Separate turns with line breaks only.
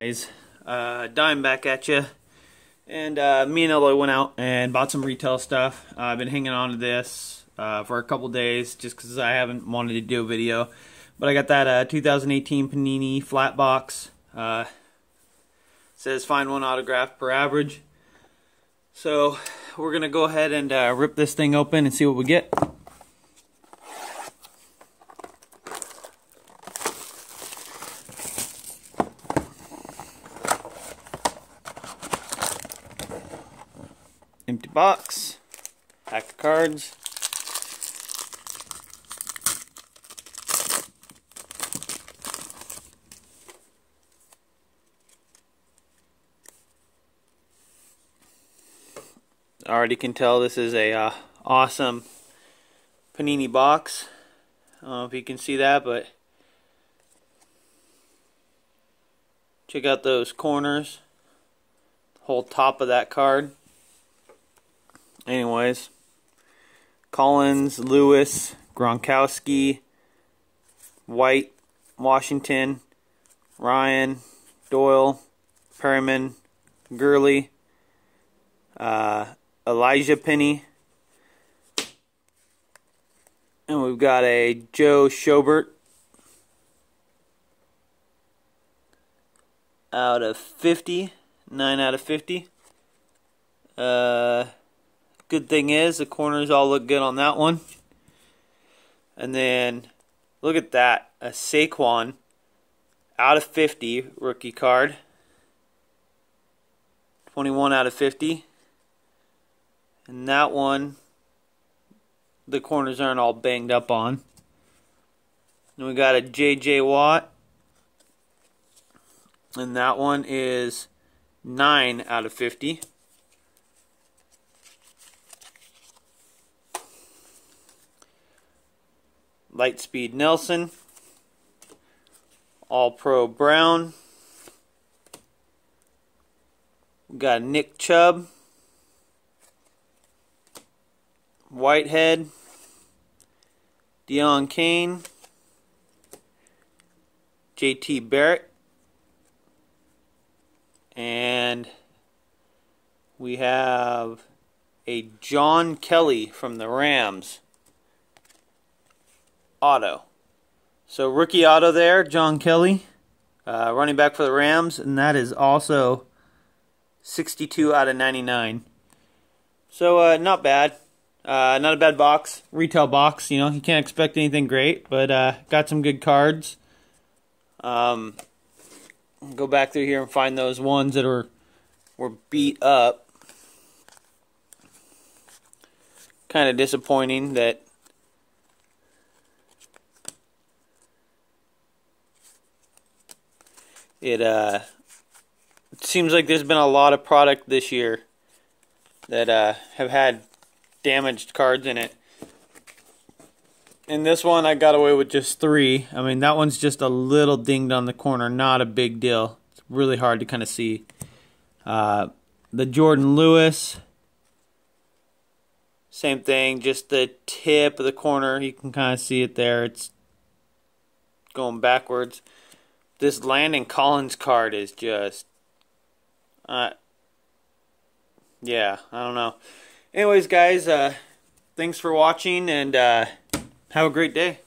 guys uh, dime back at you and uh, me and Eloy went out and bought some retail stuff. Uh, I've been hanging on to this uh, for a couple days just because I haven't wanted to do a video. But I got that uh, 2018 Panini flat box. Uh, says find one autograph per average. So we're gonna go ahead and rip this thing open and see what we get empty box, pack of cards. Already can tell this is a uh, awesome panini box. I don't know if you can see that, but check out those corners. Whole top of that card anyways, Collins, Lewis, Gronkowski, White, Washington, Ryan, Doyle, Perriman, Gurley, uh, Elijah Penny, and we've got a Joe Schobert out of 50, 9 out of 50. Uh, Good thing is the corners all look good on that one. And then look at that. A Saquon out of 50 rookie card. 21 out of 50. And that one, the corners aren't all banged up on. And we got a J.J. Watt. And that one is 9 out of 50. Lightspeed Nelson, All Pro Brown. We got Nick Chubb, Whitehead, Deon Cain, JT Barrett, and we have a John Kelly from the Rams auto. So rookie auto there, John Kelly, uh, running back for the Rams, and that is also 62 out of 99. So uh, not bad. Uh, not a bad box, retail box. You know, you can't expect anything great, but uh, got some good cards. Um, go back through here and find those ones that are were beat up. Kind of disappointing that it uh it seems like there's been a lot of product this year that uh have had damaged cards in it. In this one I got away with just three. I mean that one's just a little dinged on the corner, not a big deal. It's really hard to kind of see. Uh the Jourdan Lewis same thing, just the tip of the corner, you can kind of see it there. It's going backwards this Landon Collins card is just, uh, yeah, I don't know. Anyways, guys, uh, thanks for watching and uh, have a great day.